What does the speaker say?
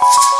you